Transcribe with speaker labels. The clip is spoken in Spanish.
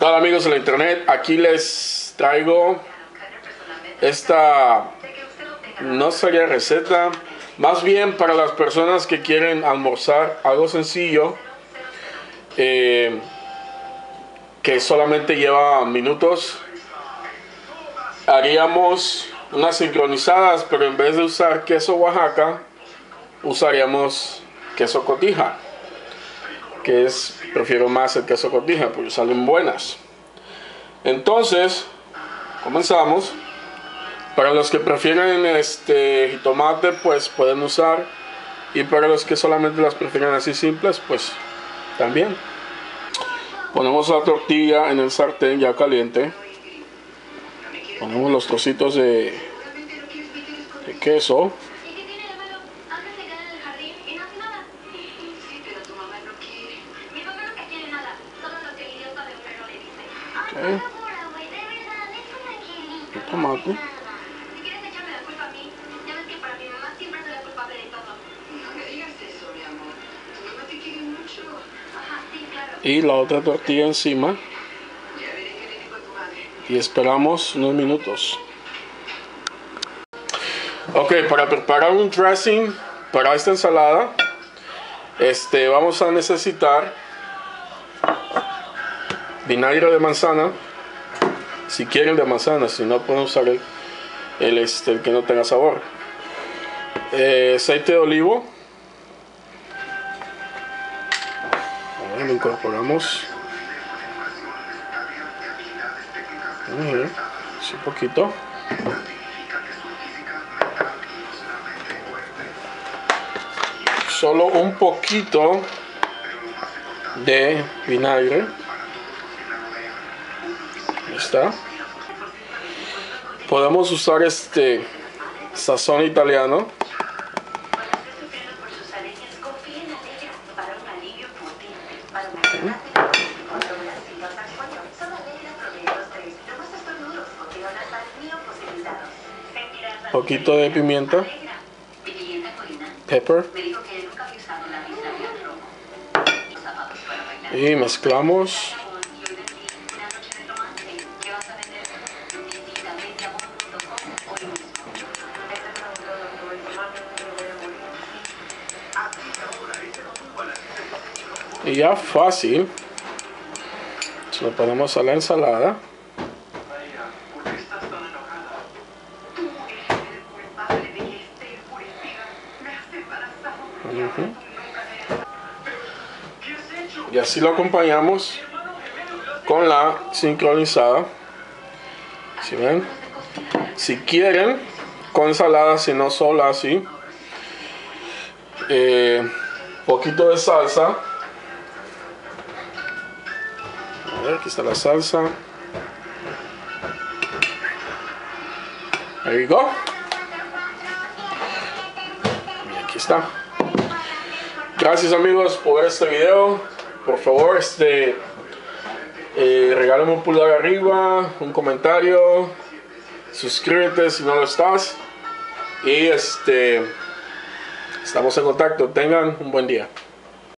Speaker 1: Hola amigos de la internet, aquí les traigo esta, no sería receta, más bien para las personas que quieren almorzar algo sencillo, eh, que solamente lleva minutos. Haríamos unas sincronizadas, pero en vez de usar queso Oaxaca, usaríamos queso cotija que es, prefiero más el queso cotija porque salen buenas. Entonces, comenzamos. Para los que prefieren este tomate, pues pueden usar. Y para los que solamente las prefieren así simples, pues también. Ponemos la tortilla en el sartén ya caliente. Ponemos los trocitos de, de queso. Okay. El tomate. Y la otra tortilla encima. Y esperamos unos minutos. Ok, para preparar un dressing para esta ensalada, este, vamos a necesitar vinagre de manzana, si quieren de manzana, si no pueden usar el, este, el que no tenga sabor. Eh, aceite de olivo. Ahora lo incorporamos. Un poquito. Solo un poquito de vinagre está. Podemos usar este sazón italiano. poquito de pimienta, pepper y mezclamos. Y ya fácil, se lo ponemos a la ensalada. Y así lo acompañamos con la sincronizada. Si ven? Si quieren, con ensalada, si no sola así. Eh, poquito de salsa aquí está la salsa. There you go. Aquí está. Gracias amigos por este video. Por favor, este eh, regálame un pulgar arriba, un comentario, suscríbete si no lo estás. Y este estamos en contacto. Tengan un buen día.